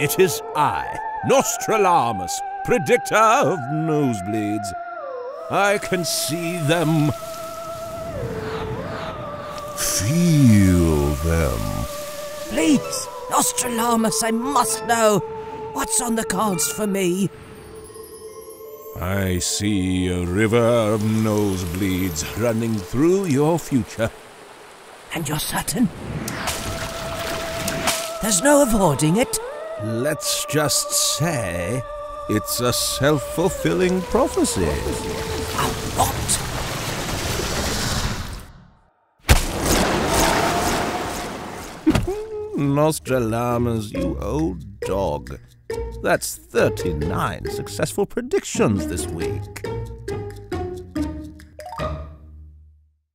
It is I, Nostrilamus, predictor of nosebleeds. I can see them. Feel them. Please, Nostrilamus, I must know. What's on the cards for me? I see a river of nosebleeds running through your future. And you're certain? There's no avoiding it? Let's just say it's a self fulfilling prophecy. A what? Nostradamus, you old dog. That's 39 successful predictions this week.